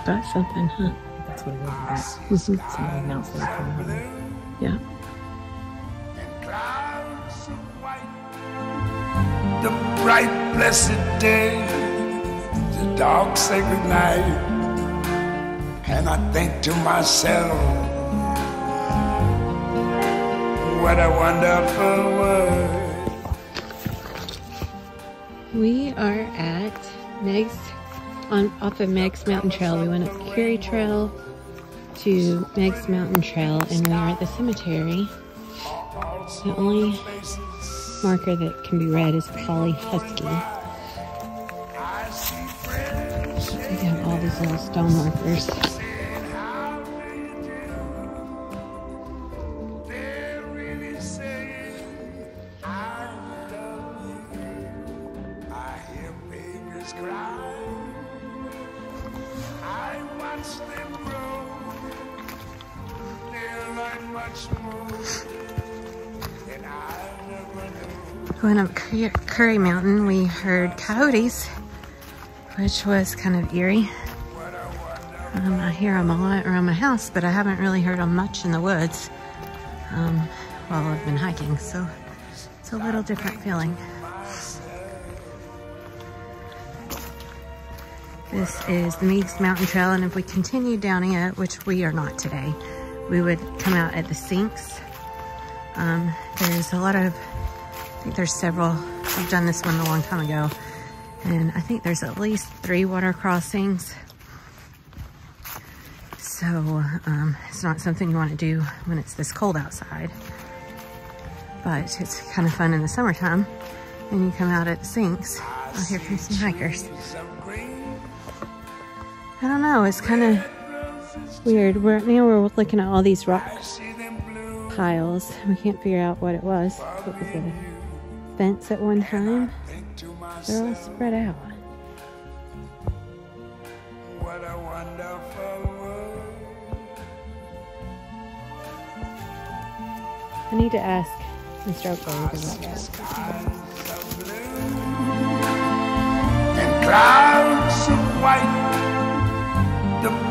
They've got something, huh? That's what it was. Somebody announced they were coming home. Yeah. and clouds of white. The bright, blessed day, the dark, sacred night. And I think to myself, what a wonderful world. We are at Meigs on off of Meigs Mountain Trail. We went up Curry Trail to Meigs Mountain Trail, and we are at the cemetery. The only marker that can be read is Polly Huskey. They have all these little stone markers. saying, Going up Curry, Curry Mountain, we heard coyotes, which was kind of eerie. What a wonderful Um, I hear them a lot around my house, but I haven't really heard them much in the woods um, while I've been hiking, so it's a little different feeling. This is the Meigs Mountain Trail, and if we continue down it, which we are not today, we would come out at the Sinks. Um, there's a lot of, I think there's several, I've done this one a long time ago, and I think there's at least three water crossings. So um, it's not something you want to do when it's this cold outside. But it's kind of fun in the summertime. And you come out at the sinks. Oh, here come some hikers. I don't know, it's kind of weird. We're, now we're looking at all these rock I see them blue. piles. We can't figure out what it was. It was a fence at one time. They're all spread out. what a wonderful world. I need to ask Mr. Oakley about that. Skies of blue and clouds of white.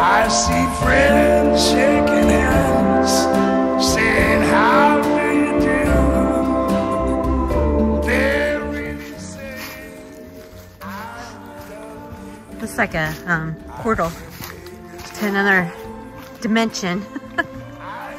I see friends shaking hands, saying, How do you do? They're really saying, I love you. Looks like a um, portal to another dimension. I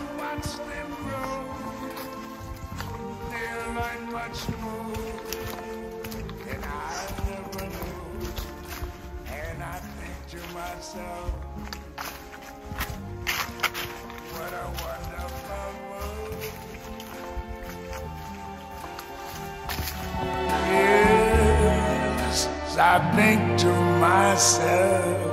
I think to myself,